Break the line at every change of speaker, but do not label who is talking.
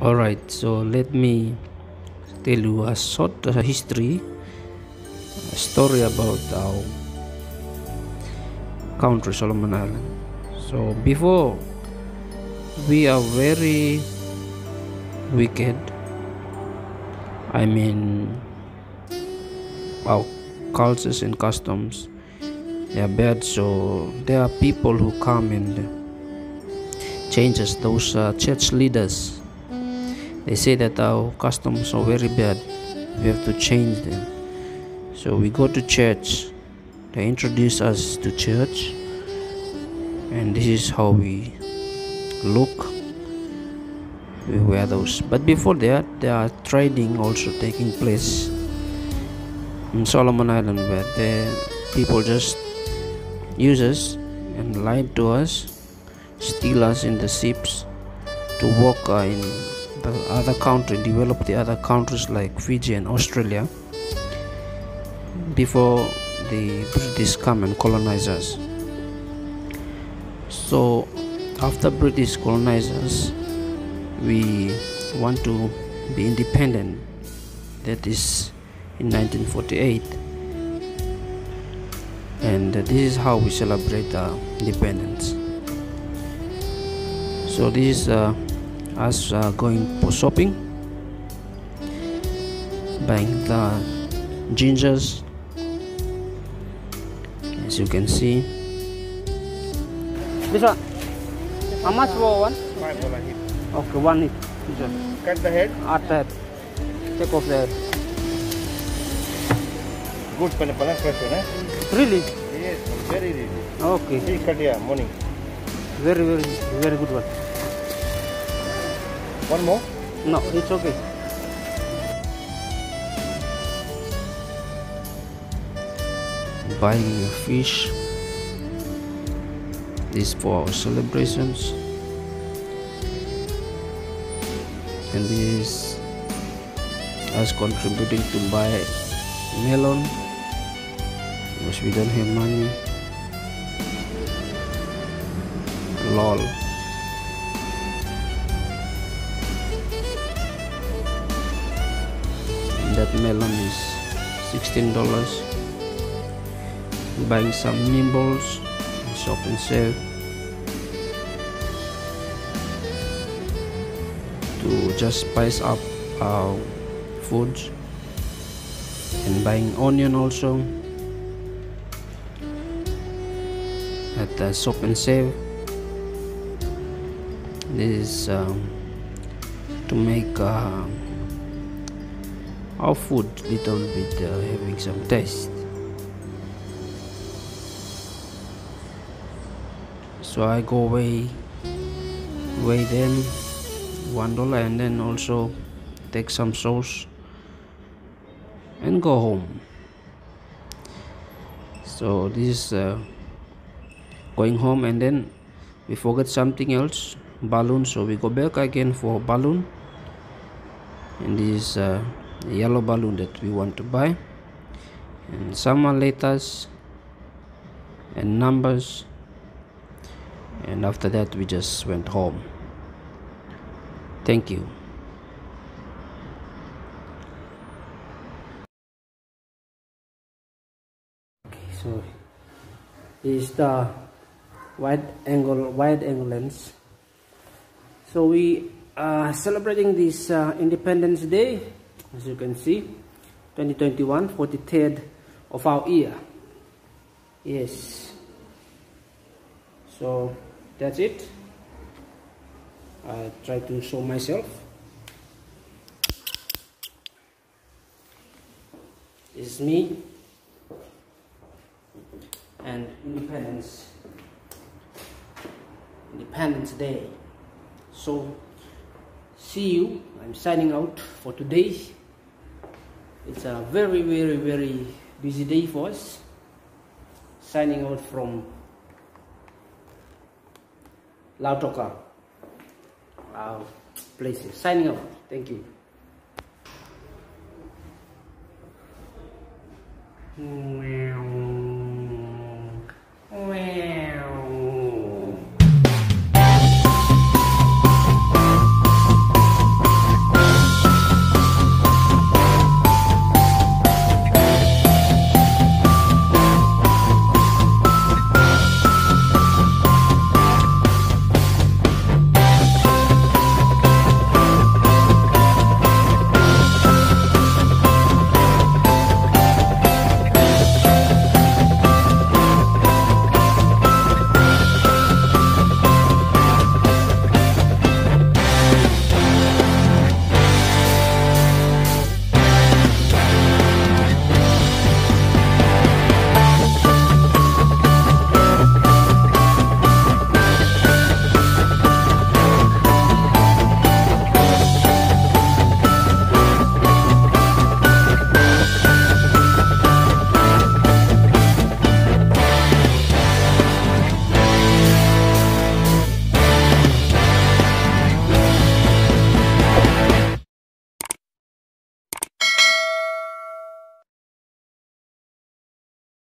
Alright, so let me tell you a short history, a story about our country, Solomon Island. So before we are very wicked, I mean our cultures and customs they are bad so there are people who come and changes those uh, church leaders. They say that our customs are very bad. We have to change them. So we go to church. They introduce us to church. And this is how we look. We wear those. But before that there are trading also taking place in solomon island where the people just use us and lie to us steal us in the ships to work uh, in the other country develop the other countries like fiji and australia before the british come and colonize us. So after british colonize us we want to be independent. That is in 1948 and this is how we celebrate our independence so this is uh, us uh, going for shopping buying the gingers as you can see
This one. How much for one?
Five dollar hit.
Okay, one. This.
Cut the head.
At the head. Take off the head.
Good pala fresh one, eh?
Really?
Yes, very easy.
Okay.
He cut here morning.
Very, very, very good one.
One more.
No, it's okay.
buying your fish this for our celebrations and this is us contributing to buy melon because we don't have money lol. That melon is 16 dollars. Buying some nimbles shop and save to just spice up our foods. And buying onion also. At the shop and this is um, to make uh, our food little bit uh, having some taste. So I go weigh weigh them one dollar and then also take some sauce and go home. So this is uh, going home and then we forget something else balloon. So we go back again for balloon. And this is uh, yellow balloon that we want to buy. And some letters and numbers. And after that we just went home. Thank you.
Okay. So is the wide angle wide angle lens. So we are celebrating this uh, Independence Day, as you can see, 2021, 43rd of our year. Yes. So that's it. I try to show myself. This is me and Independence Independence Day. So see you. I'm signing out for today. It's a very very very busy day for us. Signing out from Lautoka. Wow, places. Signing out. Thank you.